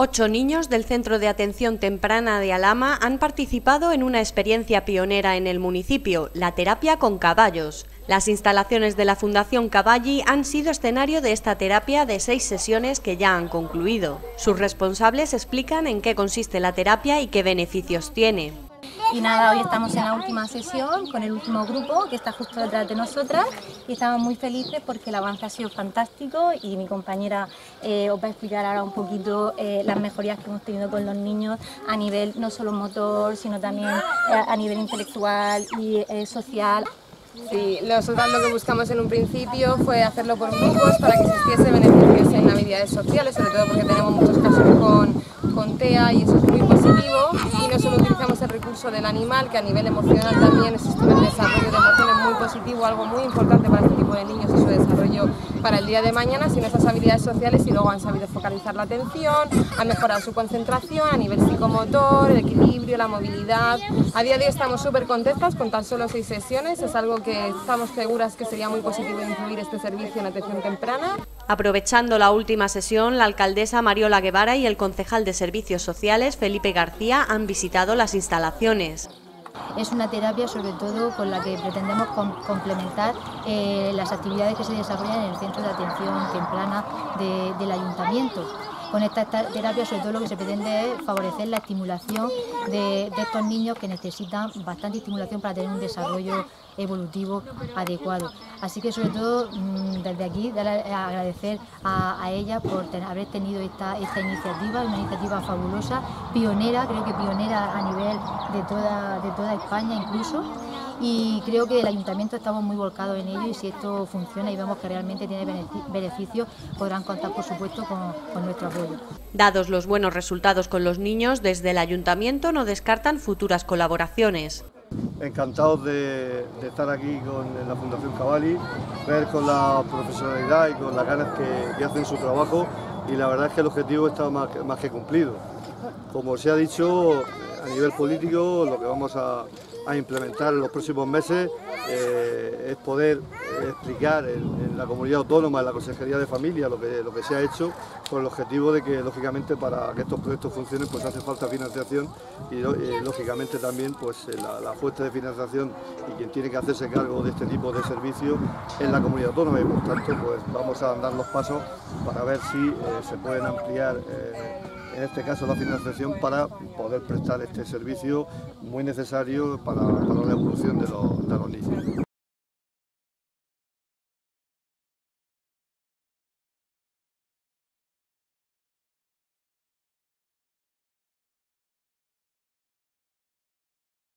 Ocho niños del Centro de Atención Temprana de Alama han participado en una experiencia pionera en el municipio, la terapia con caballos. Las instalaciones de la Fundación Cavalli han sido escenario de esta terapia de seis sesiones que ya han concluido. Sus responsables explican en qué consiste la terapia y qué beneficios tiene. Y nada, hoy estamos en la última sesión con el último grupo que está justo detrás de nosotras y estamos muy felices porque el avance ha sido fantástico y mi compañera eh, os va a explicar ahora un poquito eh, las mejorías que hemos tenido con los niños a nivel no solo motor, sino también eh, a nivel intelectual y social. Sí, nosotros lo que buscamos en un principio fue hacerlo por grupos para que existiese beneficios en habilidades sociales, sobre todo porque tenemos muchos casos con, con TEA y eso es muy positivo solo utilizamos el recurso del animal, que a nivel emocional también existe un desarrollo de emociones muy positivo, algo muy importante para este tipo de niños y su desarrollo para el día de mañana, sino esas habilidades sociales y luego han sabido focalizar la atención, han mejorado su concentración a nivel psicomotor, el equilibrio, la movilidad. A día de hoy estamos súper contentas con tan solo seis sesiones, es algo que estamos seguras que sería muy positivo incluir este servicio en atención temprana. Aprovechando la última sesión, la alcaldesa Mariola Guevara y el concejal de Servicios Sociales, Felipe García, han visitado las instalaciones. Es una terapia sobre todo con la que pretendemos complementar eh, las actividades que se desarrollan en el Centro de Atención Temprana del Ayuntamiento. Con esta terapia sobre todo lo que se pretende es favorecer la estimulación de, estos niños que necesitan bastante estimulación para tener un desarrollo evolutivo adecuado. Así que sobre todo mm, desde aquí agradecer a, ella por haber tenido esta, esta iniciativa, una iniciativa fabulosa, pionera, creo que pionera a nivel de toda, de toda España incluso y creo que el ayuntamiento estamos muy volcados en ello y si esto funciona y vemos que realmente tiene beneficios, podrán contar por supuesto con, nuestro apoyo. Dados los buenos resultados con los niños, desde el ayuntamiento no descartan futuras colaboraciones. Encantados de, estar aquí con la Fundación Cavalli, ver con la profesionalidad y con las ganas que, hacen su trabajo y la verdad es que el objetivo está más, más que cumplido. Como se ha dicho, a nivel político lo que vamos a, implementar en los próximos meses eh, es poder eh, explicar en, la comunidad autónoma, en la Consejería de Familia, lo que, se ha hecho con el objetivo de que, lógicamente, para que estos proyectos funcionen, pues hace falta financiación y, eh, lógicamente, también pues la, la, fuente de financiación y quien tiene que hacerse cargo de este tipo de servicios es la comunidad autónoma y, por tanto, pues vamos a dar los pasos para ver si se pueden ampliar en este caso la financiación para poder prestar este servicio muy necesario para, la evolución de los niños.